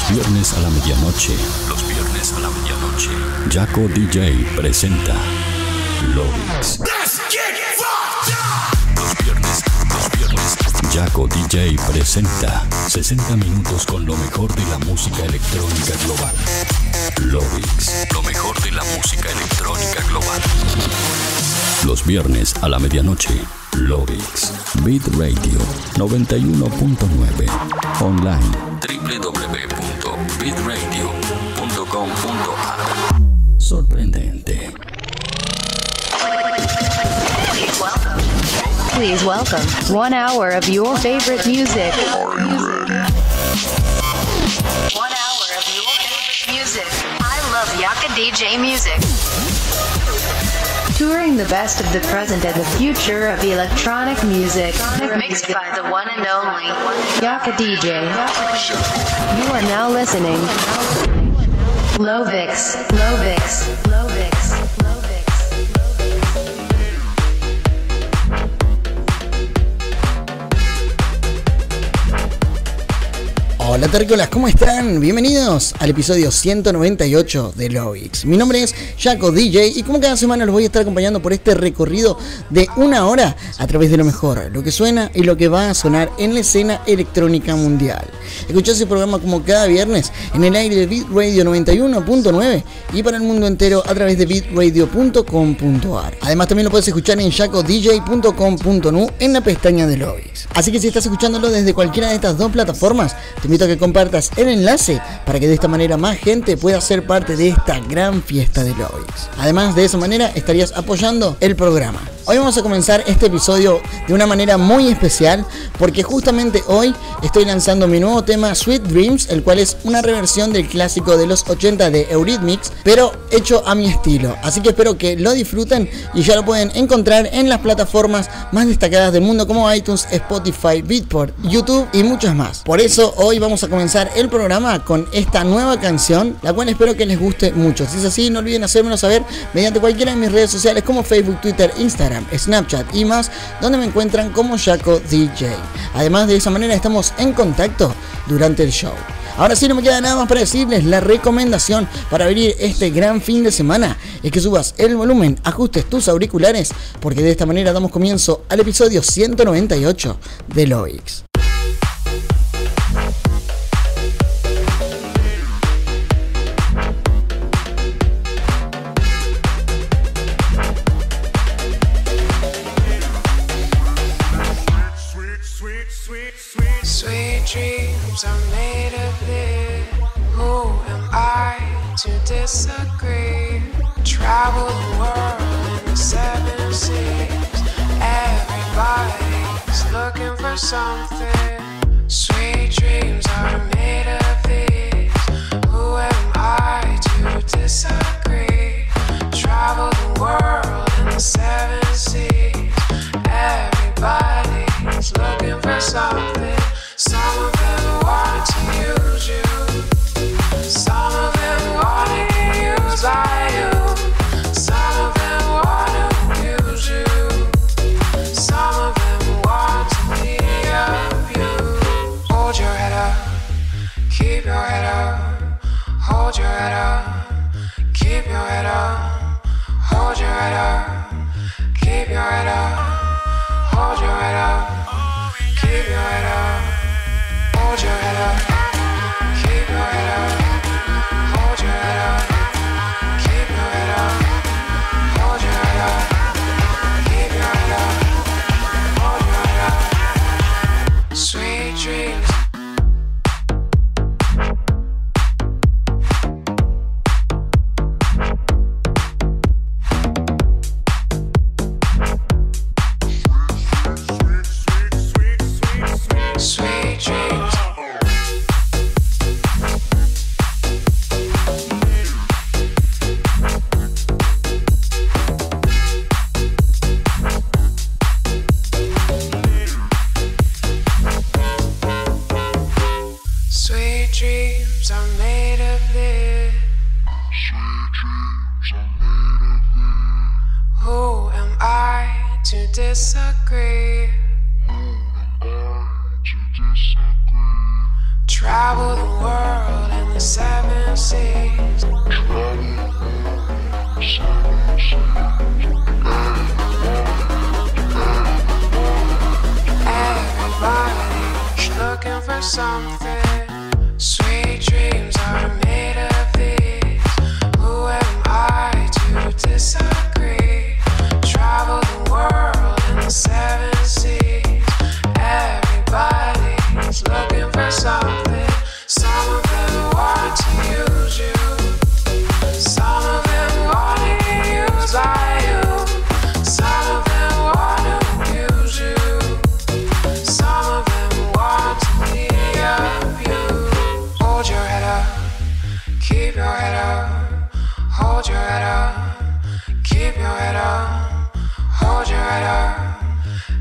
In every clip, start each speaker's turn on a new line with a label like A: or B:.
A: Los viernes a la medianoche. Los viernes a la medianoche. Jaco DJ presenta Lovix. Los viernes, los viernes. Jaco DJ presenta 60 minutos con lo mejor de la música electrónica global. Lovix, lo mejor de la música electrónica global. Los viernes a la medianoche. Lovix. Beat Radio 91.9. Online. www.beatradio.com.ar Sorprendente.
B: Please welcome one hour of your favorite music.
C: One hour of your favorite music. I love Yaka DJ music.
B: Touring the best of the present and the future of electronic music.
C: Mixed by the one and only.
B: Yaka DJ. You are now listening. Lovix. Lovix. Lovix.
D: Hola tercolas, ¿cómo están? Bienvenidos al episodio 198 de Lovix. Mi nombre es Jaco DJ y como cada semana los voy a estar acompañando por este recorrido de una hora a través de lo mejor, lo que suena y lo que va a sonar en la escena electrónica mundial. Escuchás el programa como cada viernes en el aire de Beat Radio 91.9 y para el mundo entero a través de beatradio.com.ar. Además también lo puedes escuchar en jacodj.com.nu en la pestaña de Lovix. Así que si estás escuchándolo desde cualquiera de estas dos plataformas, te invito que compartas el enlace para que de esta manera más gente pueda ser parte de esta gran fiesta de Lovix. Además, de esa manera estarías apoyando el programa. Hoy vamos a comenzar este episodio de una manera muy especial porque justamente hoy estoy lanzando mi nuevo tema Sweet Dreams, el cual es una reversión del clásico de los 80 de Eurythmics, pero hecho a mi estilo. Así que espero que lo disfruten y ya lo pueden encontrar en las plataformas más destacadas del mundo como iTunes, Spotify, Beatport, YouTube y muchas más. Por eso hoy vamos a comenzar el programa con esta nueva canción, la cual espero que les guste mucho. Si es así, no olviden hacérmelo saber mediante cualquiera de mis redes sociales como Facebook, Twitter, Instagram, Snapchat y más, donde me encuentran como Jaco DJ. Además de esa manera estamos en contacto durante el show. Ahora sí no me queda nada más para decirles, la recomendación para abrir este gran fin de semana es que subas el volumen, ajustes tus auriculares, porque de esta manera damos comienzo al episodio 198 de Loix.
E: Something. Some of them head up. Keep your head up. Hold your head up. Keep your head up. Hold your head up. Keep your head up. Hold your head up.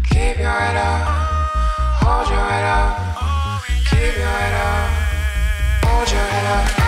E: keep your head up, hold your head up, keep your head up, hold your head up.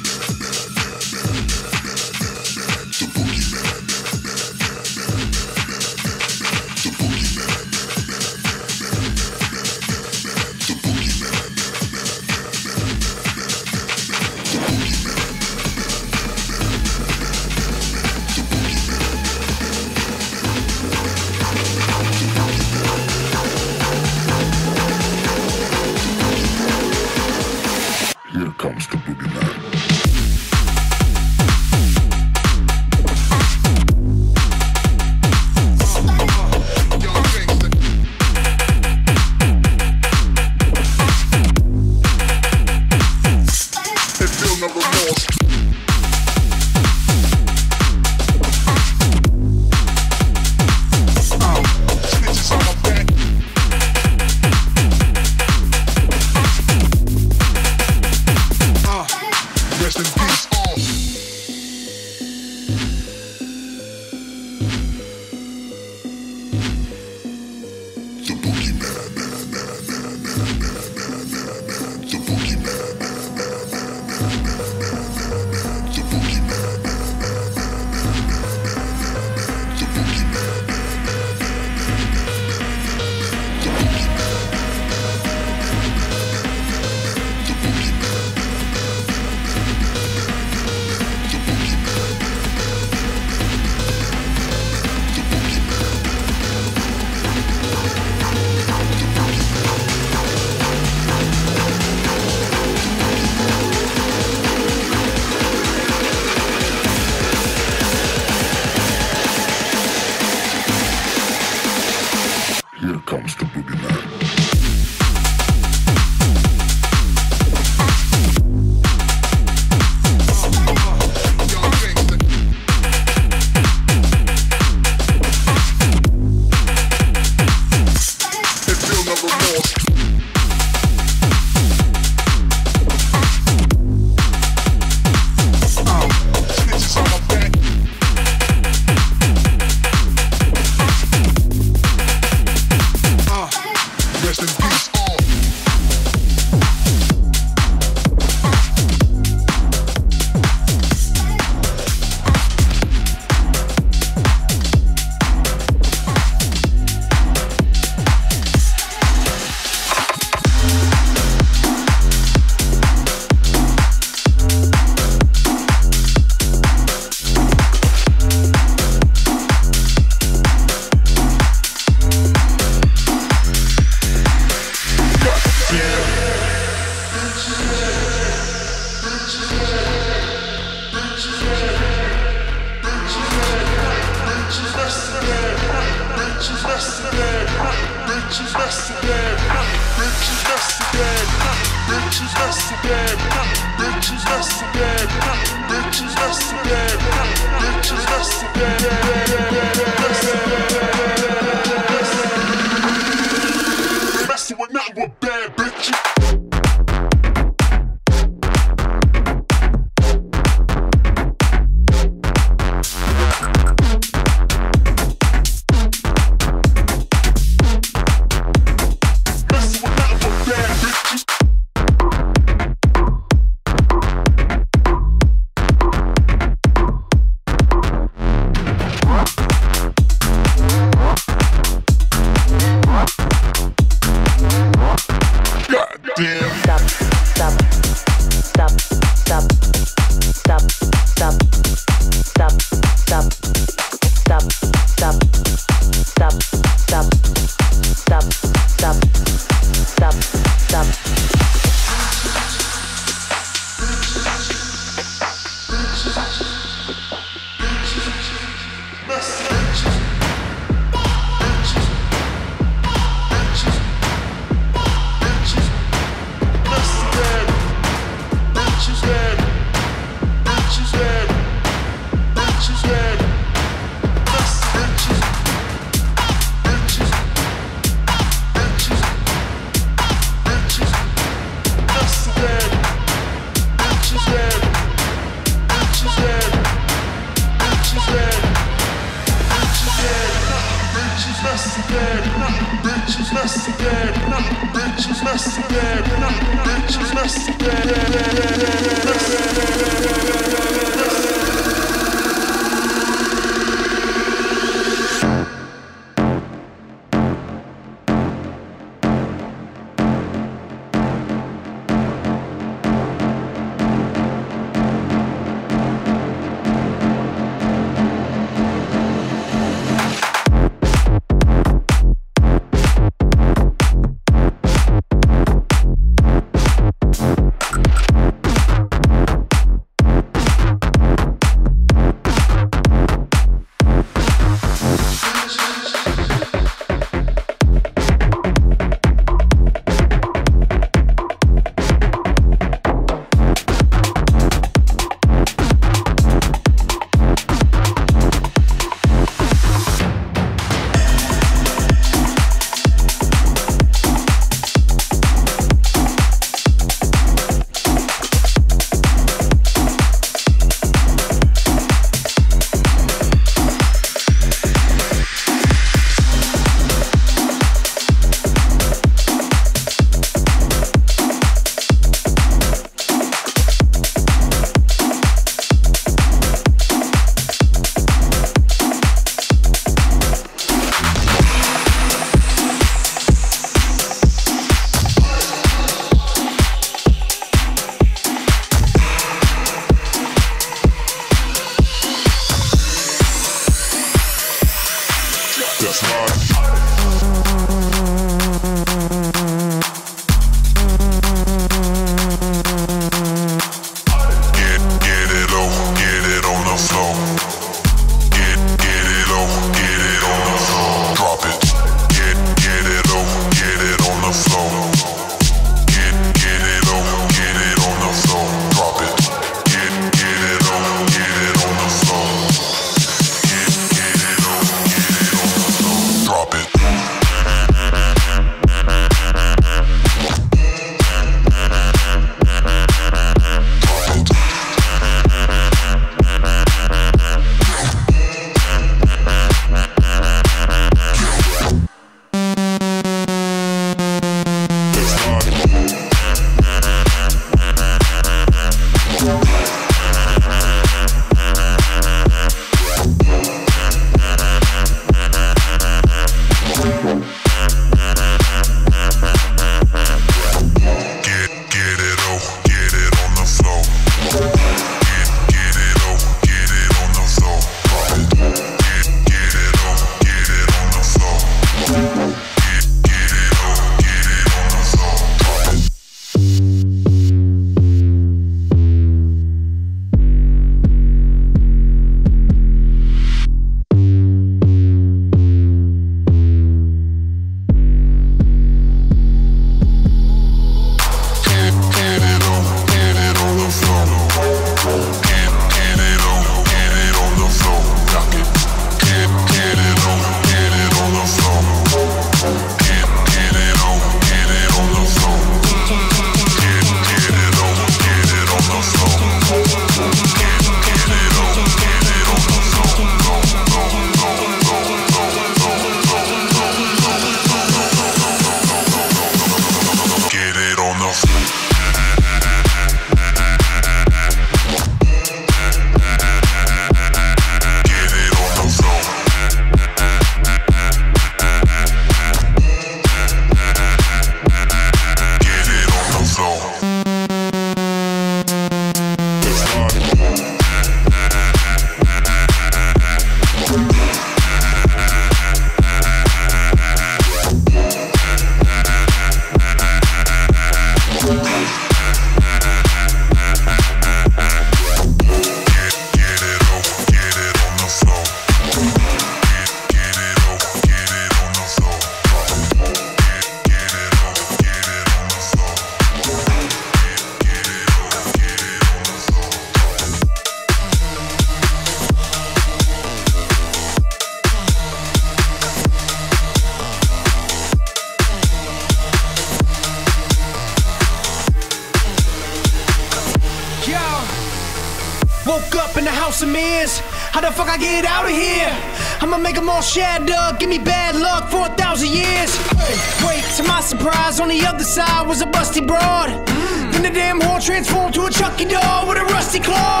F: broad. Mm. Then the damn whore transformed to a Chucky doll with a rusty claw.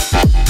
G: Thank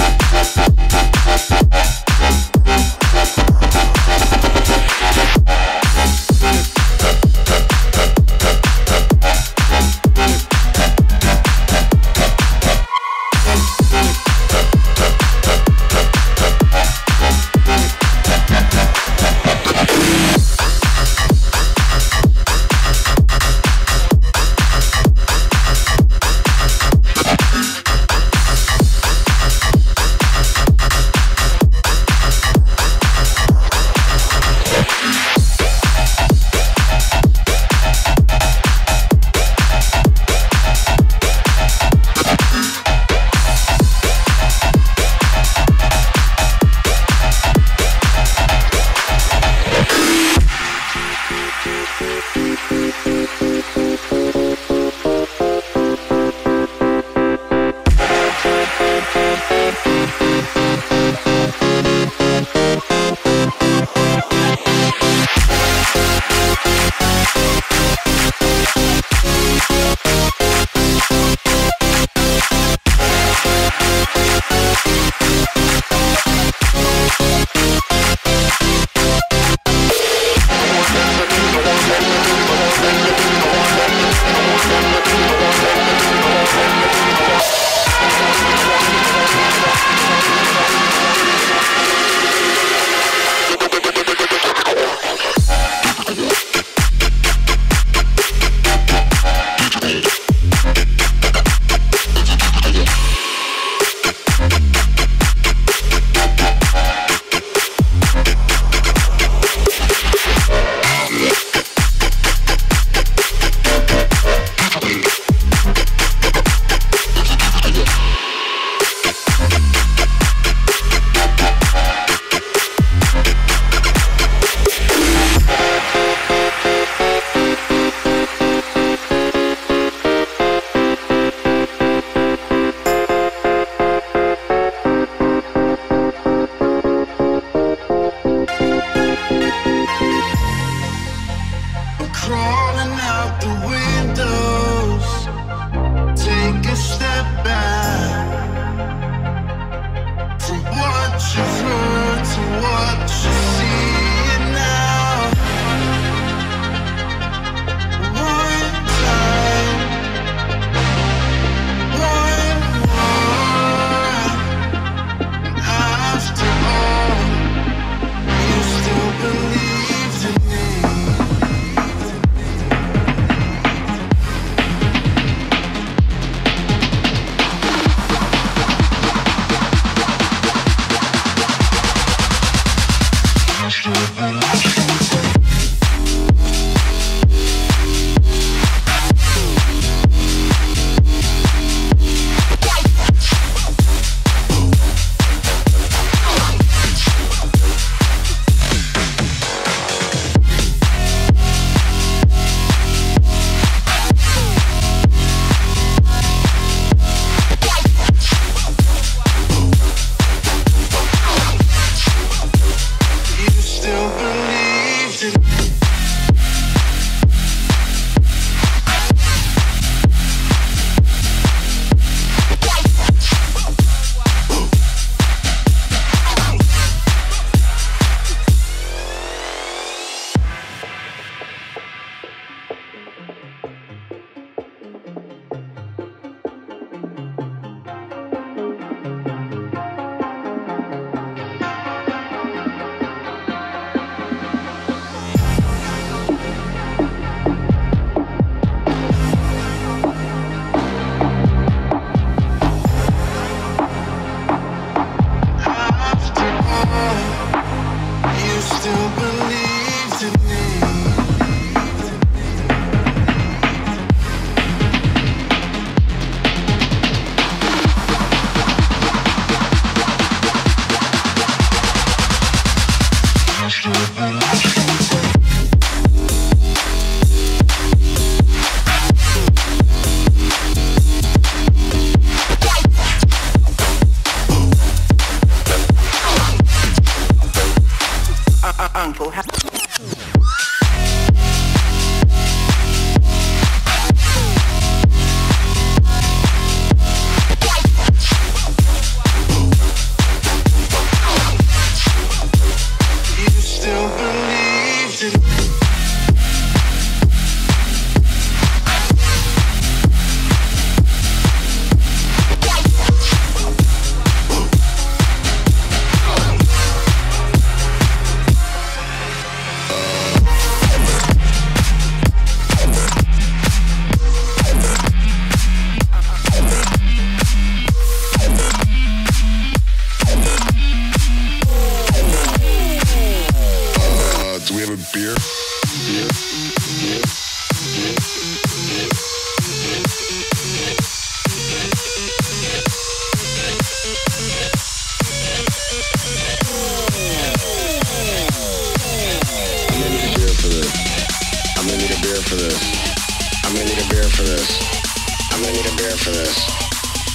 G: gonna need a beer
H: for this.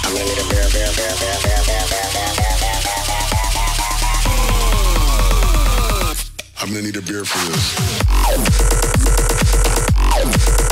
H: I'm gonna need a beer, beer, beer, beer, beer, beer, beer, beer, beer, beer, beer, beer, beer. I'm gonna need a beer
I: for
H: this.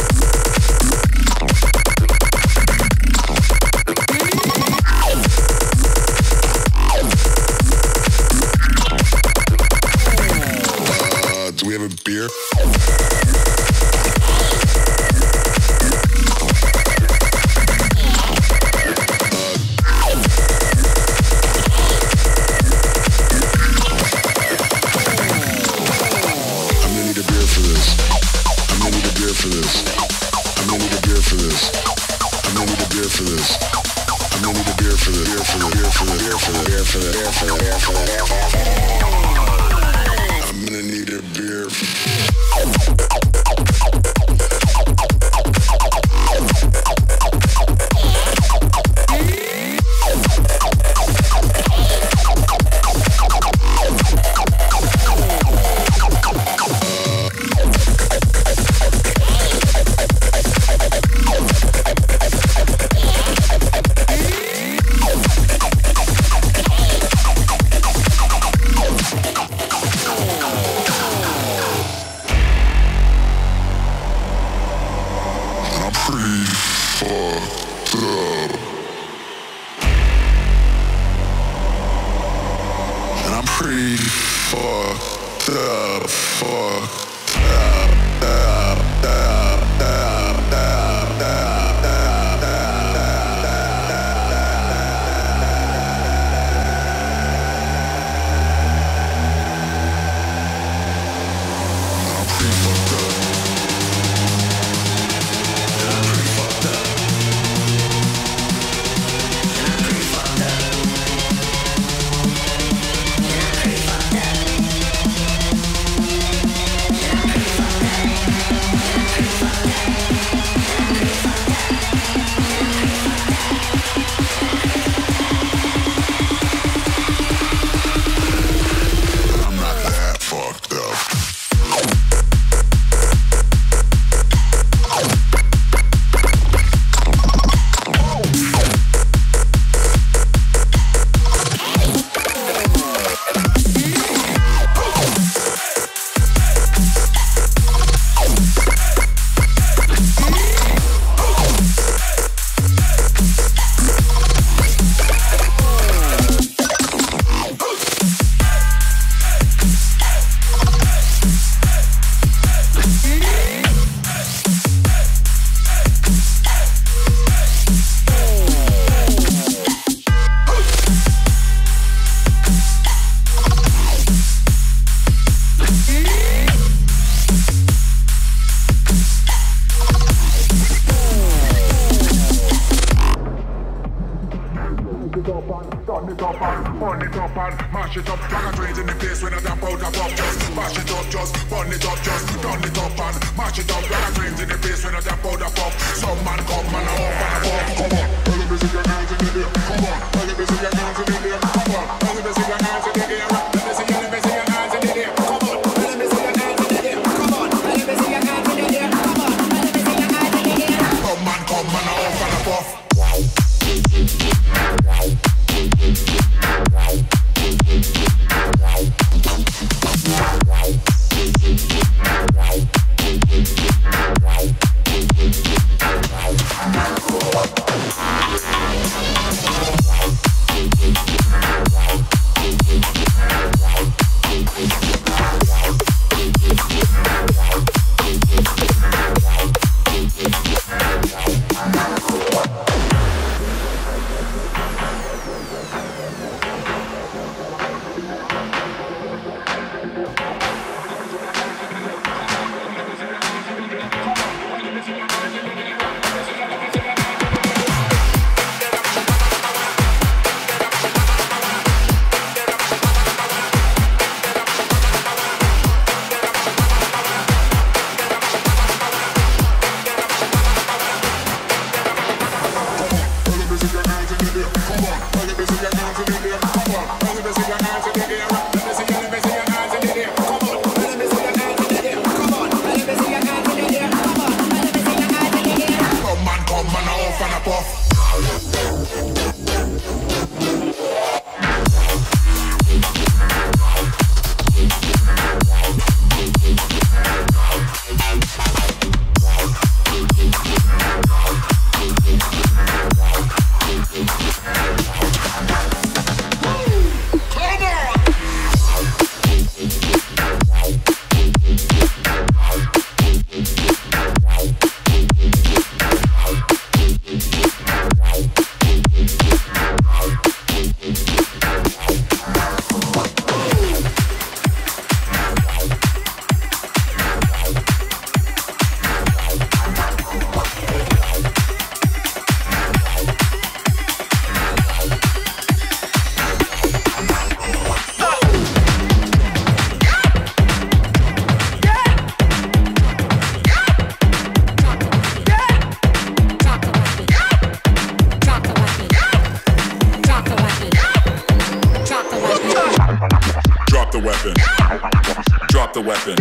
H: Drop the weapon.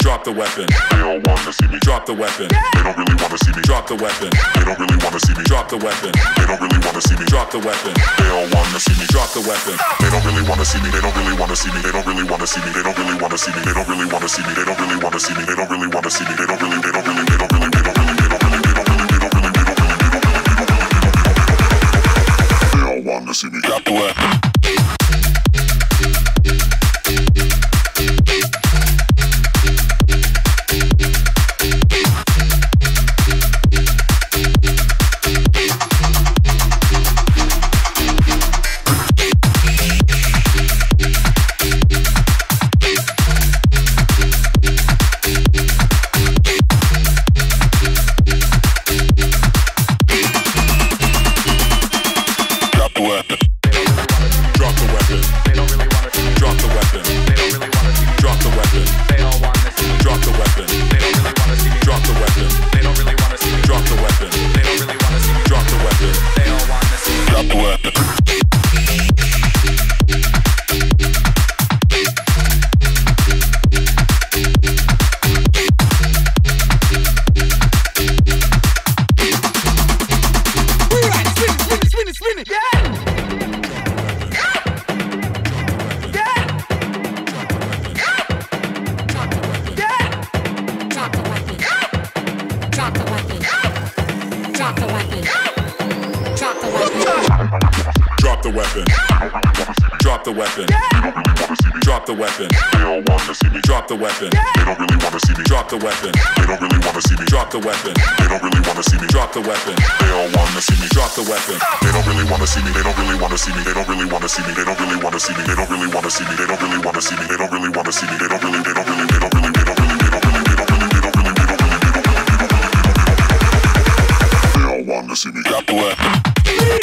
H: Drop the weapon. They don't wanna see me. Drop the weapon. They don't really wanna see me. Drop the weapon. They don't really wanna see me. Drop the weapon. They don't really wanna see me. Drop the weapon. They don't wanna see me. Drop the weapon. They don't really wanna see me. They don't really wanna see me. They don't really wanna see me. They don't really wanna see me. They don't really wanna see me. They don't really wanna see me. They don't really wanna see me. They don't really. They don't really. They don't really. They don't really. They don't really. They don't really. They don't really. They don't really. They don't really. They all want to see me. Drop the weapon. Drop the weapon. They don't really want to see me. Drop the weapon. They don't really want to see me. Drop the weapon. They don't want to see me. Drop the weapon. They don't really want to see me. They don't really want to see me. They don't really want to see me. They don't really want to see me. They don't really want to see me. They don't really want to see me. They don't really want to see me. They don't really. They don't really. They don't really. They don't really. They don't really. They don't really. They don't really. They don't really. They don't want to see me. Drop the weapon.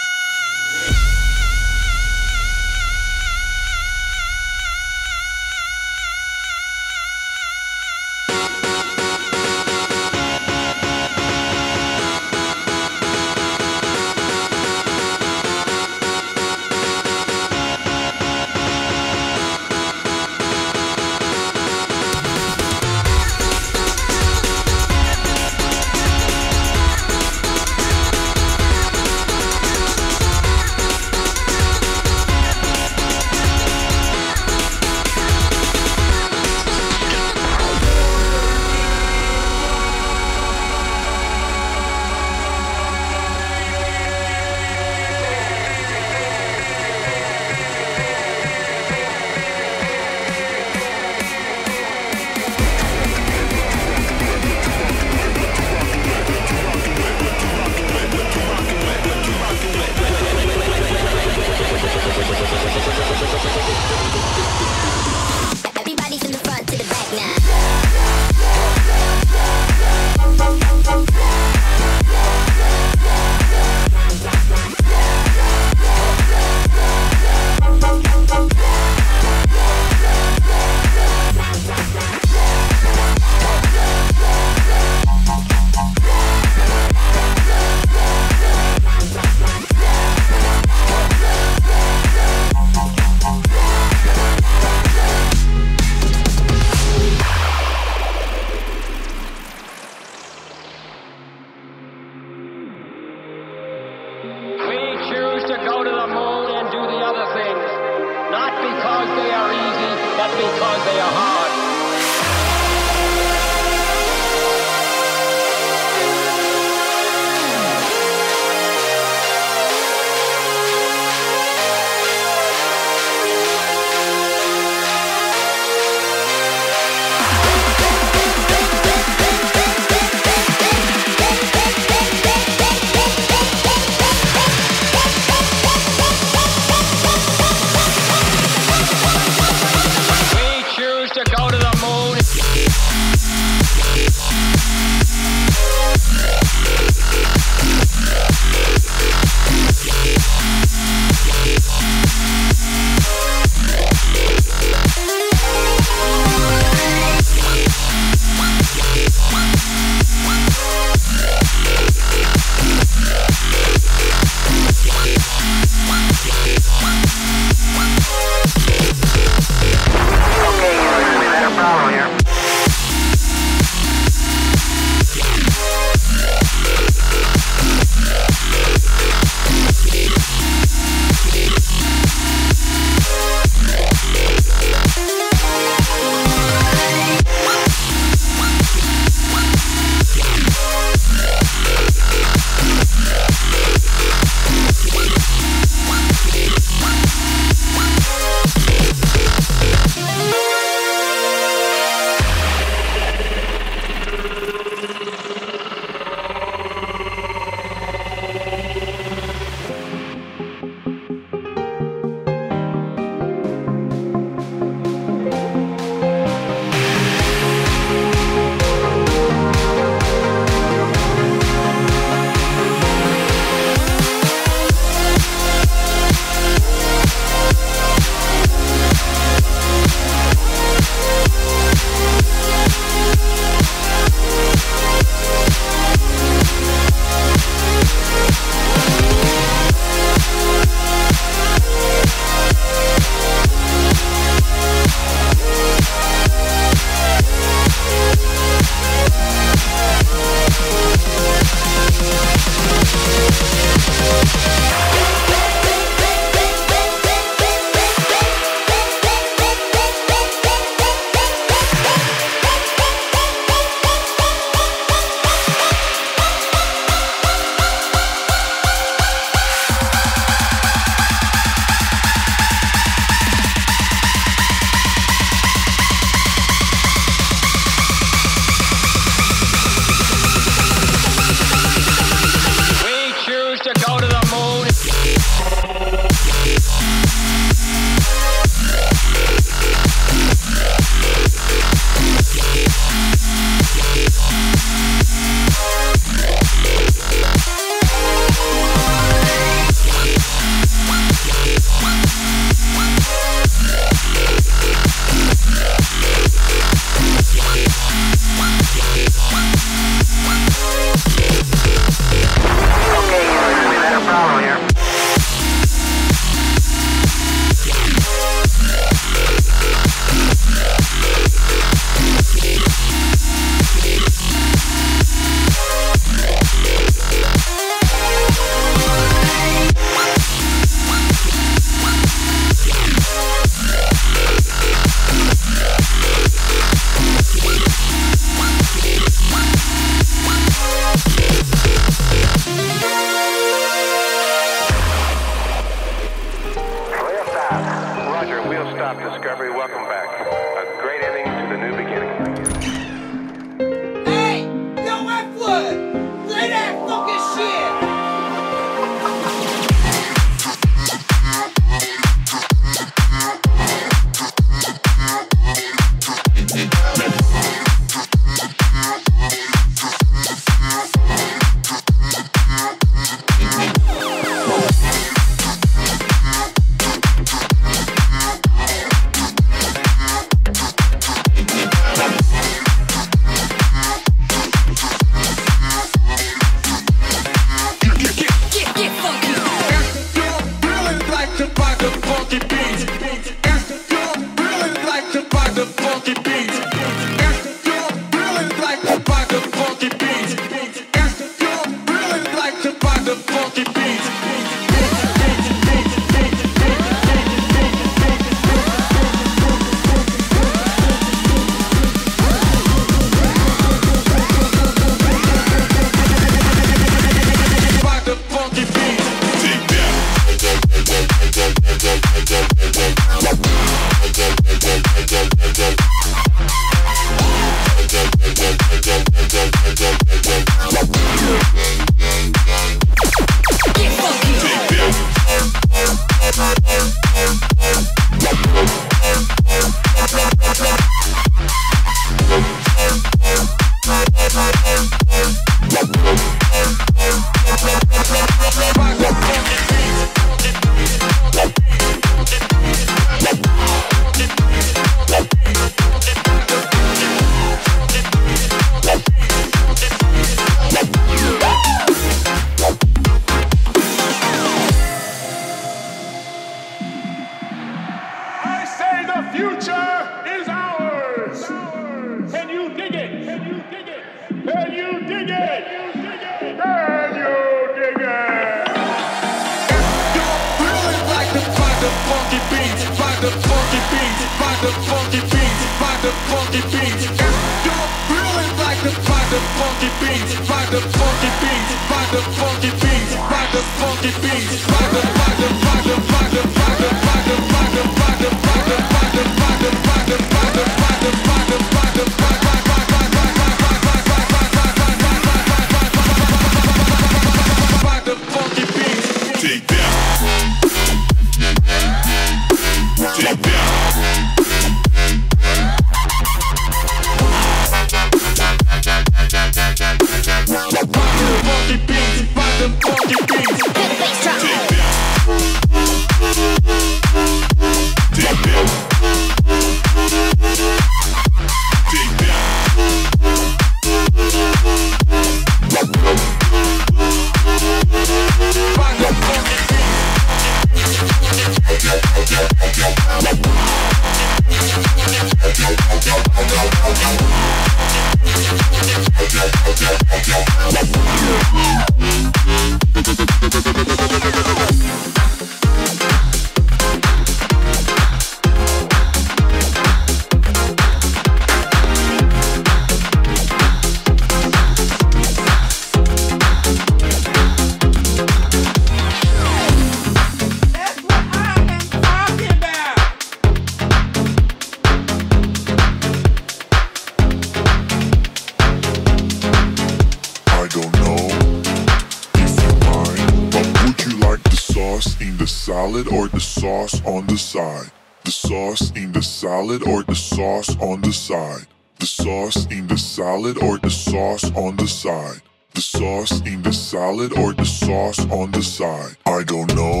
H: salad or the sauce on the side. The sauce in the salad or the sauce on the side. The sauce in the salad or the sauce on the side. I don't know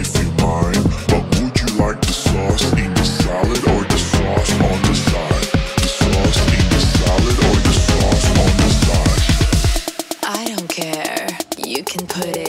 H: if you mind, but would you like the sauce in the salad or the sauce on the side? The sauce in the salad or the sauce on the side.
J: I don't care. You can put it.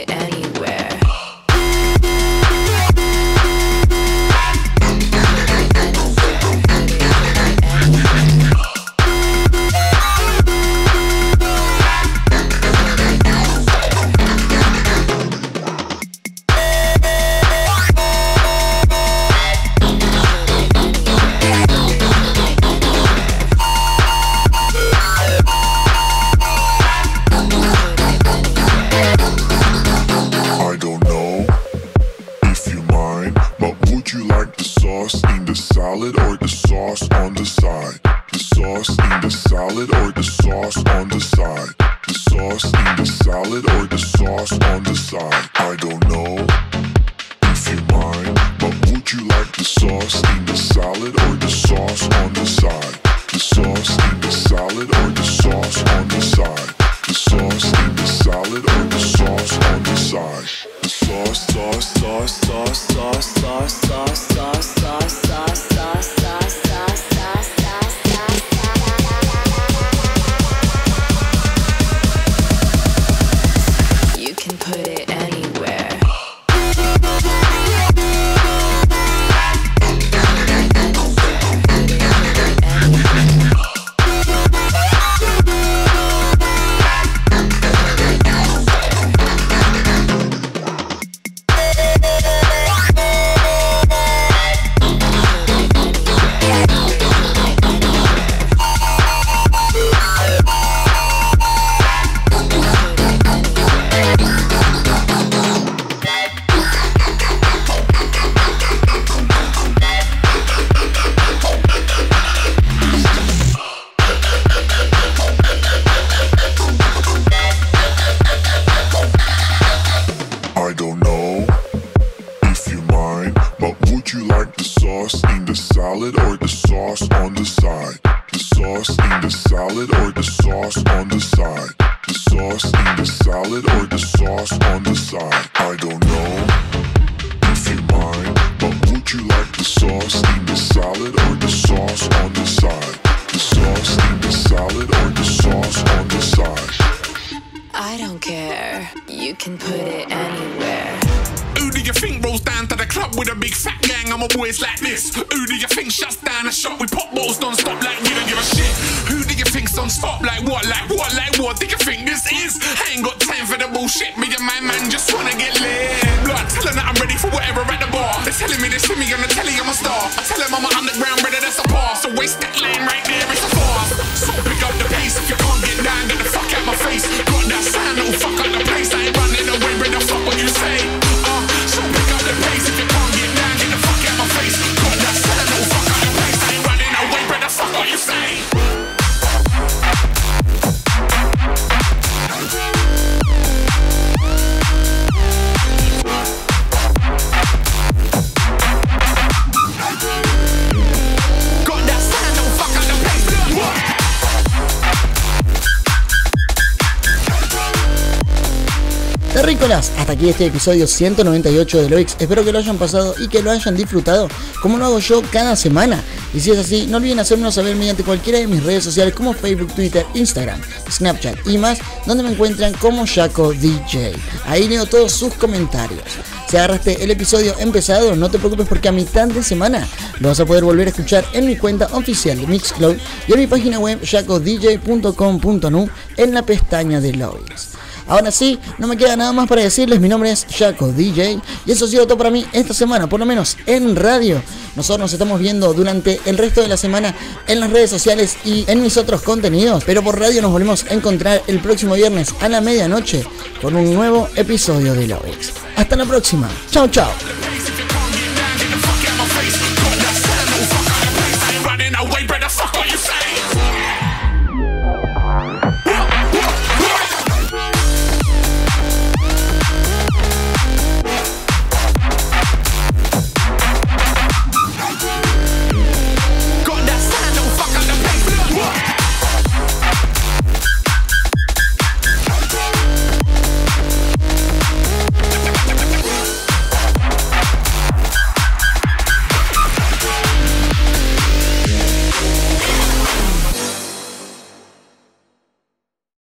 D: Hasta aquí este episodio 198 de Loix. Espero que lo hayan pasado y que lo hayan disfrutado como lo hago yo cada semana. Y si es así, no olviden hacérmelo saber mediante cualquiera de mis redes sociales como Facebook, Twitter, Instagram, Snapchat y más, donde me encuentran como Jaco DJ. Ahí leo todos sus comentarios. Si agarraste el episodio empezado, no te preocupes porque a mitad de semana lo vas a poder volver a escuchar en mi cuenta oficial de Mixcloud y en mi página web jacodj.com.nu en la pestaña de Loix. Ahora sí, no me queda nada más para decirles. Mi nombre es Jaco DJ y eso ha sido todo para mí esta semana, por lo menos en radio. Nosotros nos estamos viendo durante el resto de la semana en las redes sociales y en mis otros contenidos. Pero por radio nos volvemos a encontrar el próximo viernes a la medianoche con un nuevo episodio de Loix. Hasta la próxima. Chao, chao.